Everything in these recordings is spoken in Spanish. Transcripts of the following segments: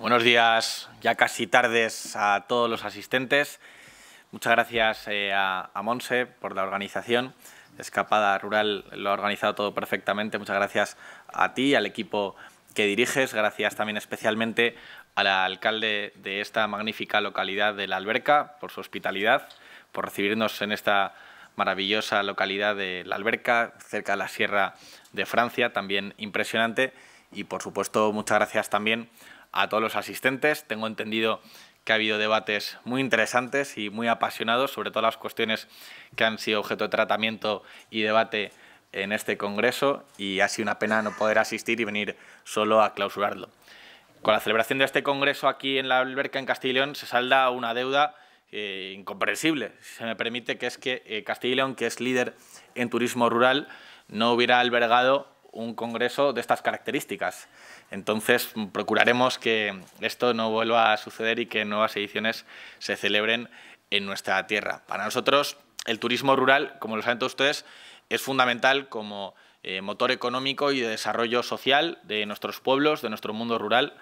buenos días, ya casi tardes a todos los asistentes. Muchas gracias eh, a, Monse por la organización. Escapada Rural lo ha organizado todo perfectamente. Muchas gracias a ti, al equipo que diriges. Gracias también especialmente al alcalde de esta magnífica localidad de La Alberca por su hospitalidad, por recibirnos en esta maravillosa localidad de La Alberca, cerca de la Sierra de Francia, también impresionante. Y, por supuesto, muchas gracias también a todos los asistentes. Tengo entendido que ha habido debates muy interesantes y muy apasionados sobre todas las cuestiones que han sido objeto de tratamiento y debate en este congreso y ha sido una pena no poder asistir y venir solo a clausurarlo. Con la celebración de este congreso aquí en la alberca en León se salda una deuda eh, incomprensible, si se me permite, que es que eh, León, que es líder en turismo rural, no hubiera albergado un congreso de estas características. Entonces, procuraremos que esto no vuelva a suceder y que nuevas ediciones se celebren en nuestra tierra. Para nosotros, el turismo rural, como lo saben todos ustedes, es fundamental como eh, motor económico y de desarrollo social de nuestros pueblos, de nuestro mundo rural.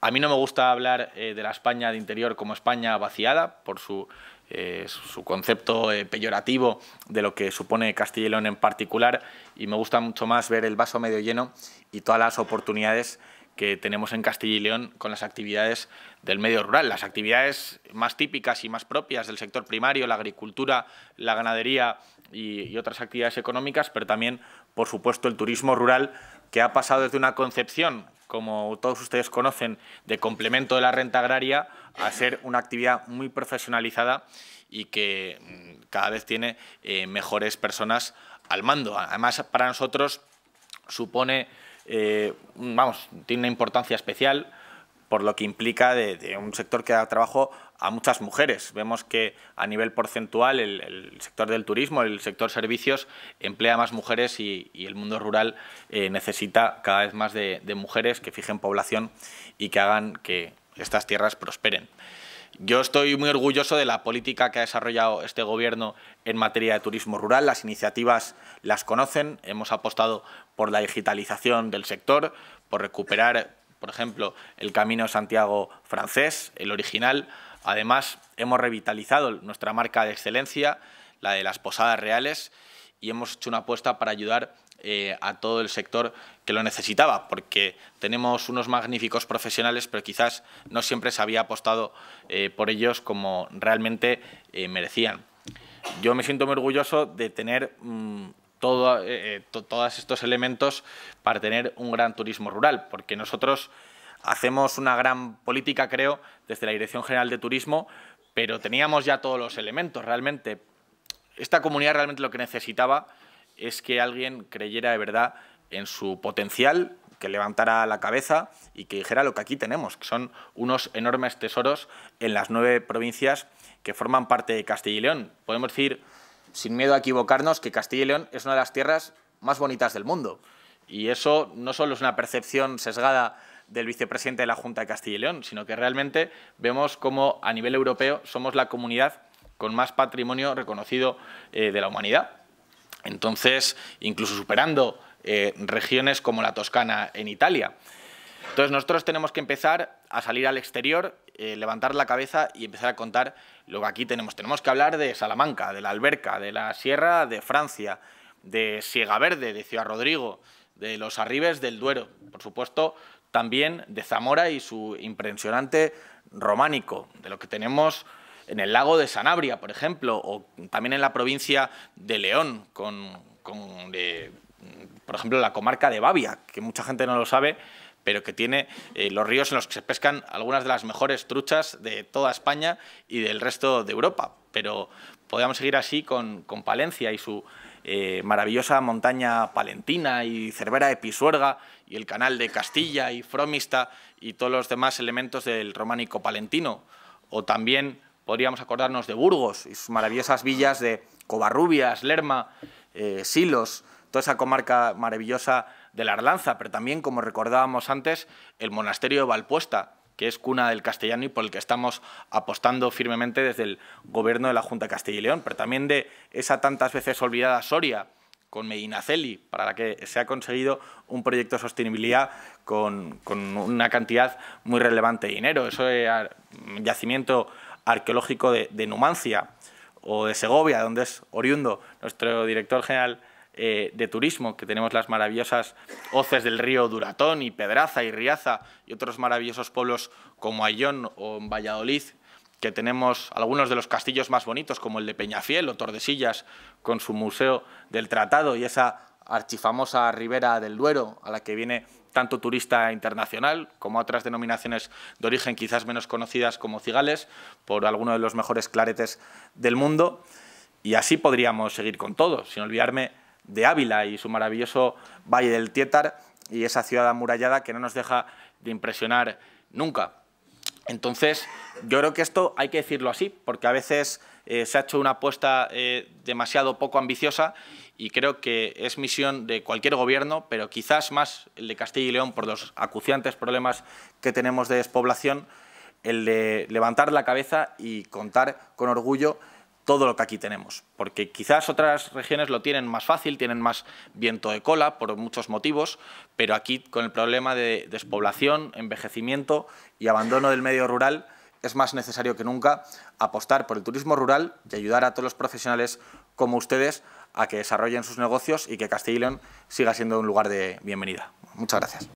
A mí no me gusta hablar eh, de la España de interior como España vaciada, por su eh, su concepto eh, peyorativo de lo que supone Castilla y León en particular y me gusta mucho más ver el vaso medio lleno y todas las oportunidades que tenemos en Castilla y León con las actividades del medio rural, las actividades más típicas y más propias del sector primario, la agricultura, la ganadería y, otras actividades económicas, pero también, por supuesto, el turismo rural, que ha pasado desde una concepción como todos ustedes conocen, de complemento de la renta agraria a ser una actividad muy profesionalizada y que mm, cada vez tiene eh, mejores personas al mando. Además, para nosotros supone, eh, vamos, tiene una importancia especial por lo que implica de, un sector que da trabajo a muchas mujeres. Vemos que a nivel porcentual el, sector del turismo, el sector servicios, emplea más mujeres y, el mundo rural eh, necesita cada vez más de, mujeres que fijen población y que hagan que estas tierras prosperen. Yo estoy muy orgulloso de la política que ha desarrollado este Gobierno en materia de turismo rural. Las iniciativas las conocen. Hemos apostado por la digitalización del sector, por recuperar por ejemplo, el Camino Santiago francés, el original. Además, hemos revitalizado nuestra marca de excelencia, la de las posadas reales, y hemos hecho una apuesta para ayudar eh, a todo el sector que lo necesitaba, porque tenemos unos magníficos profesionales, pero quizás no siempre se había apostado eh, por ellos como realmente eh, merecían. Yo me siento muy orgulloso de tener mm, todo, todos estos elementos para tener un gran turismo rural, porque nosotros hacemos una gran política, creo, desde la Dirección General de Turismo, pero teníamos ya todos los elementos. Realmente, esta comunidad realmente lo que necesitaba es que alguien creyera de verdad en su potencial, que levantara la cabeza y que dijera lo que aquí tenemos, que son unos enormes tesoros en las nueve provincias que forman parte de Castilla y León. Podemos decir sin miedo a equivocarnos, que Castilla y León es una de las tierras más bonitas del mundo. Y eso no solo es una percepción sesgada del vicepresidente de la Junta de Castilla y León, sino que realmente vemos cómo a nivel europeo somos la comunidad con más patrimonio reconocido eh, de la humanidad. Entonces, incluso superando eh, regiones como la Toscana en Italia. Entonces, nosotros tenemos que empezar a salir al exterior, eh, levantar la cabeza y empezar a contar lo que aquí tenemos. Tenemos que hablar de Salamanca, de la Alberca, de la Sierra de Francia, de Siega Verde, de Ciudad Rodrigo, de los Arribes del Duero, por supuesto, también de Zamora y su impresionante románico, de lo que tenemos en el lago de Sanabria, por ejemplo, o también en la provincia de León, con, por ejemplo, la comarca de Bavia, que mucha gente no lo sabe, pero que tiene eh, los ríos en los que se pescan algunas de las mejores truchas de toda España y del resto de Europa. Pero podríamos seguir así con, Palencia y su eh, maravillosa montaña palentina y Cervera de Pisuerga y el canal de Castilla y Fromista y todos los demás elementos del románico palentino. O también podríamos acordarnos de Burgos y sus maravillosas villas de Covarrubias, Lerma, eh, Silos, toda esa comarca maravillosa de la Arlanza, pero también, como recordábamos antes, el monasterio de Valpuesta, que es cuna del castellano y por el que estamos apostando firmemente desde el gobierno de la Junta de Castilla y León, pero también de esa tantas veces olvidada Soria, con Medinaceli, para la que se ha conseguido un proyecto de sostenibilidad con, una cantidad muy relevante de dinero. Eso es yacimiento arqueológico de, Numancia o de Segovia, donde es oriundo nuestro director general eh, de turismo, que tenemos las maravillosas hoces del río Duratón y Pedraza y Riaza y otros maravillosos pueblos como Ayón o Valladolid, que tenemos algunos de los castillos más bonitos, como el de Peñafiel o Tordesillas, con su Museo del Tratado y esa archifamosa Ribera del Duero, a la que viene tanto turista internacional como otras denominaciones de origen quizás menos conocidas como cigales, por alguno de los mejores claretes del mundo. Y así podríamos seguir con todo, sin olvidarme de Ávila y su maravilloso Valle del Tietar y esa ciudad amurallada que no nos deja de impresionar nunca. Entonces, yo creo que esto hay que decirlo así, porque a veces eh, se ha hecho una apuesta eh, demasiado poco ambiciosa y creo que es misión de cualquier gobierno, pero quizás más el de Castilla y León por los acuciantes problemas que tenemos de despoblación, el de levantar la cabeza y contar con orgullo todo lo que aquí tenemos, porque quizás otras regiones lo tienen más fácil, tienen más viento de cola por muchos motivos, pero aquí con el problema de despoblación, envejecimiento y abandono del medio rural es más necesario que nunca apostar por el turismo rural y ayudar a todos los profesionales como ustedes a que desarrollen sus negocios y que Castilla y León siga siendo un lugar de bienvenida. Muchas gracias.